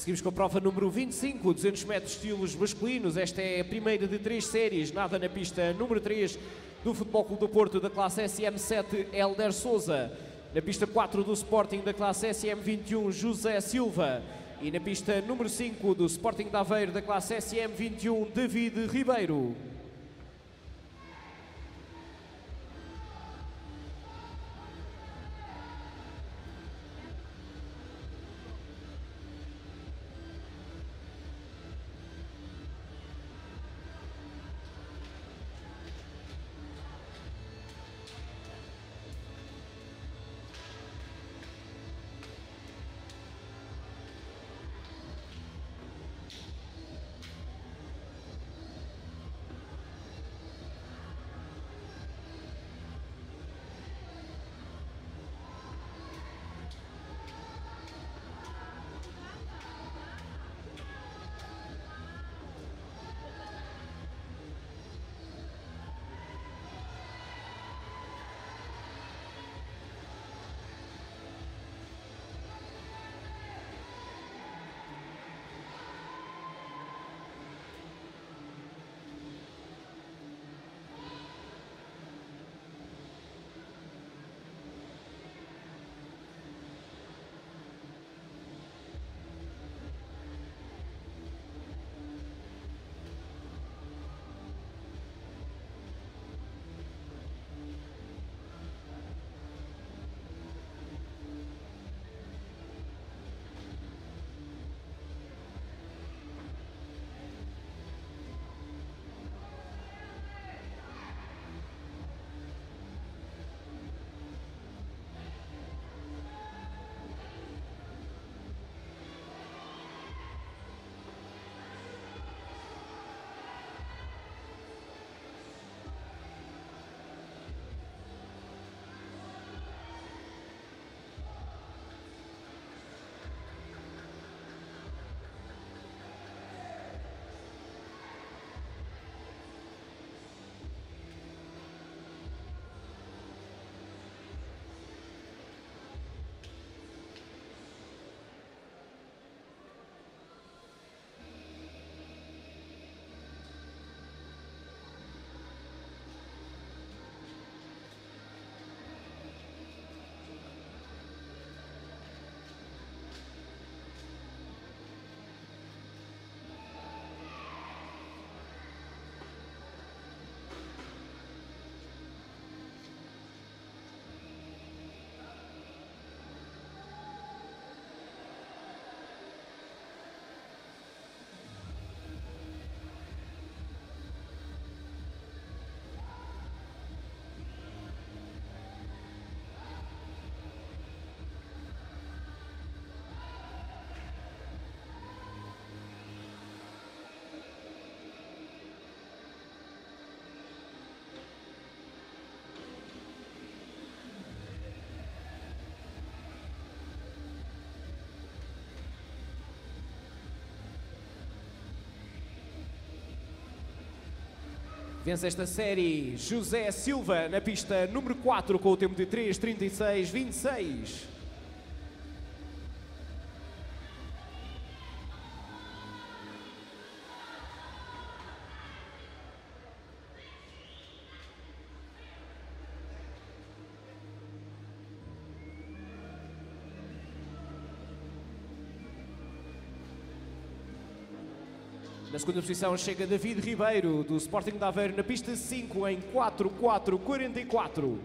Seguimos com a prova número 25, 200 metros estilos masculinos. Esta é a primeira de três séries, nada na pista número 3 do Futebol Clube do Porto da classe SM7, Helder Souza. Na pista 4 do Sporting da classe SM21, José Silva. E na pista número 5 do Sporting da Aveiro da classe SM21, David Ribeiro. Vence esta série José Silva na pista número 4 com o tempo de 3:36:26. Na segunda posição chega David Ribeiro, do Sporting de Aveiro, na pista 5 em 4-4-44.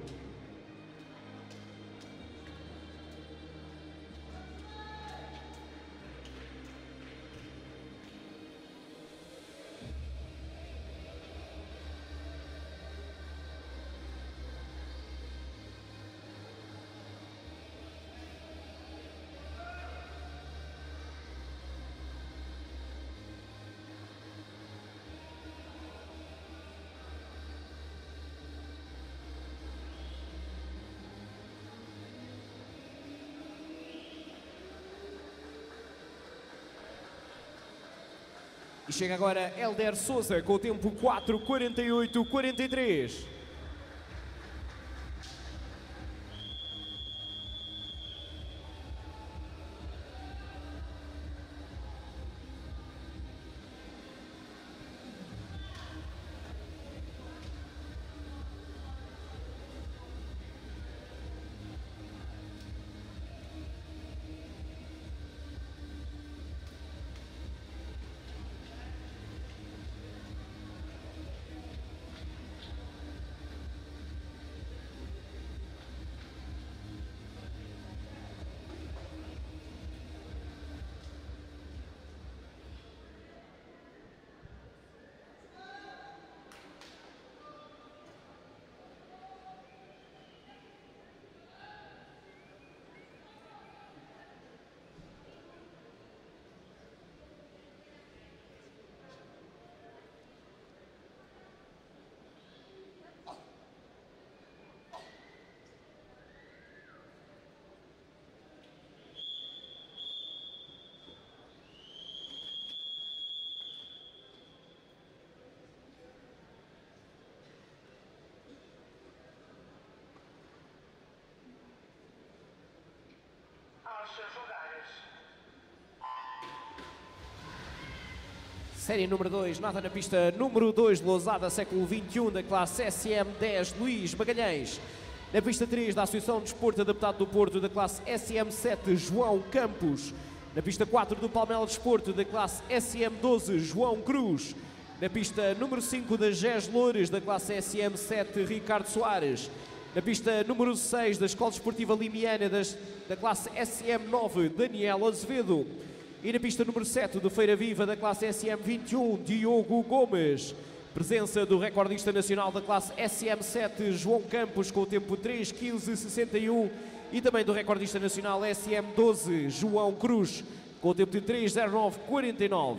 E chega agora Helder Souza com o tempo 4:48:43. Série número 2, nada na pista número 2 de Lousada, século 21 da classe SM10, Luís Magalhães. Na pista 3 da Associação de Desporto Adaptado do Porto, da classe SM7, João Campos. Na pista 4 do Palmela Desporto, da classe SM12, João Cruz. Na pista número 5 da GES Loures, da classe SM7, Ricardo Soares. Na pista número 6 da Escola Desportiva Limiana, das, da classe SM9, Daniel Azevedo. E na pista número 7 do Feira Viva da classe SM21, Diogo Gomes. Presença do recordista nacional da classe SM7, João Campos, com o tempo 3,15,61. E também do recordista nacional SM12, João Cruz, com o tempo de 3,09,49.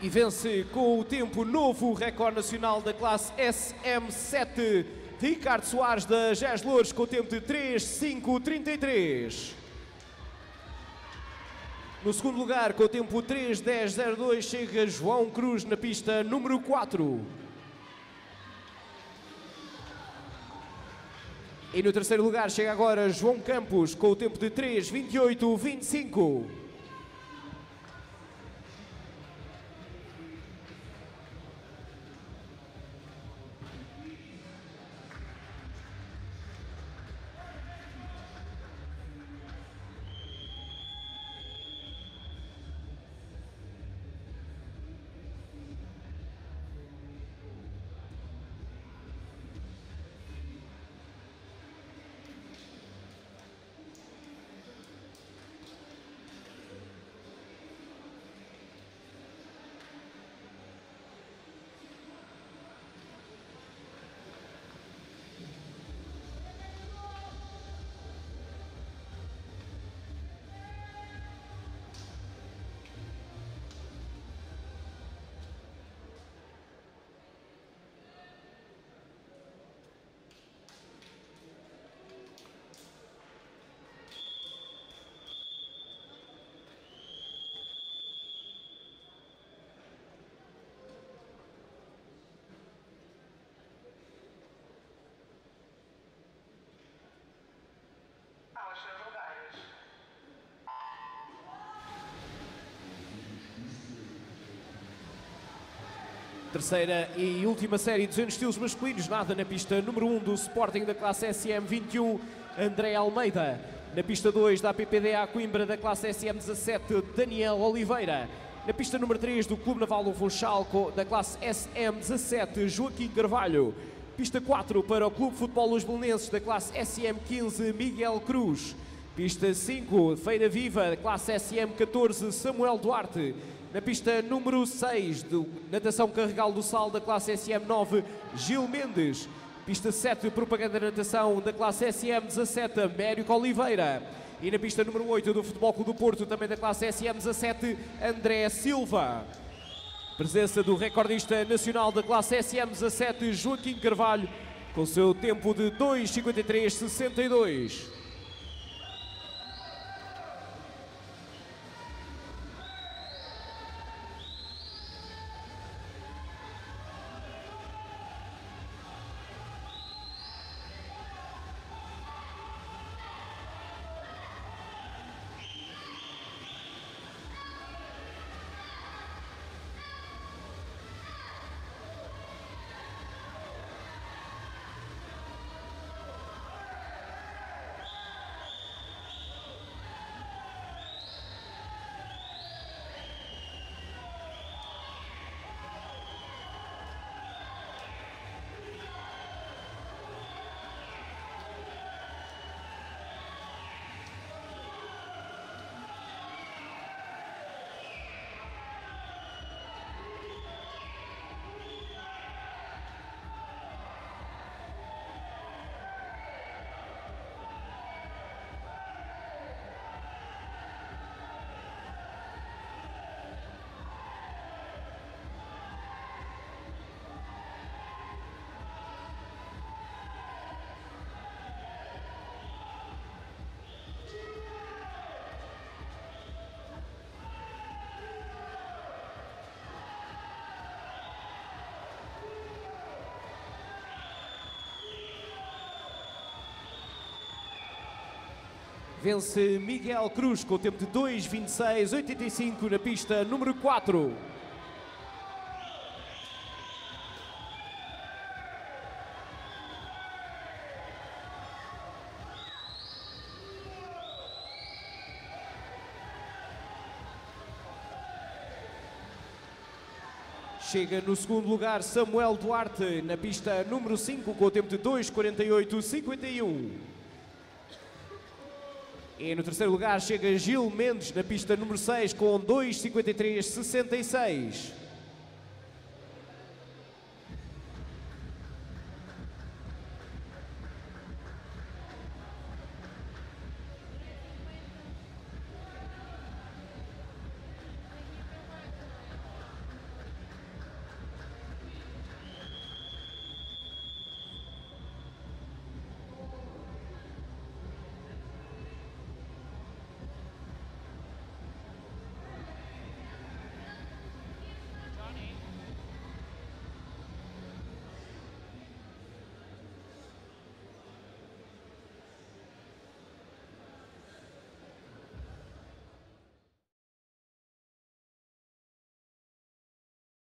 E vence com o tempo novo recorde nacional da classe SM7. Ricardo Soares da GES Louros com o tempo de 3.5.33. No segundo lugar, com o tempo 3.10.02, chega João Cruz na pista número 4. E no terceiro lugar chega agora João Campos com o tempo de 3.28.25. Terceira e última série, 200 estilos masculinos, nada na pista número 1 do Sporting da classe SM21, André Almeida. Na pista 2 da PPDA Coimbra da classe SM17, Daniel Oliveira. Na pista número 3 do Clube Naval do Funchal da classe SM17, Joaquim Carvalho. Pista 4 para o Clube Futebol Los Belenenses da classe SM15, Miguel Cruz. Pista 5, Feira Viva, classe SM14, Samuel Duarte. Na pista número 6, do Natação Carregal do Sal da classe SM9, Gil Mendes. Pista 7, Propaganda de Natação da classe SM17, Américo Oliveira. E na pista número 8 do Futebol Clube do Porto, também da classe SM17, André Silva. Presença do recordista nacional da classe SM17, Joaquim Carvalho, com seu tempo de 2,53,62. Vence Miguel Cruz com o tempo de 2,26,85 na pista número 4. Chega no segundo lugar Samuel Duarte na pista número 5 com o tempo de 2,48,51. E no terceiro lugar chega Gil Mendes na pista número 6 com 2,53,66.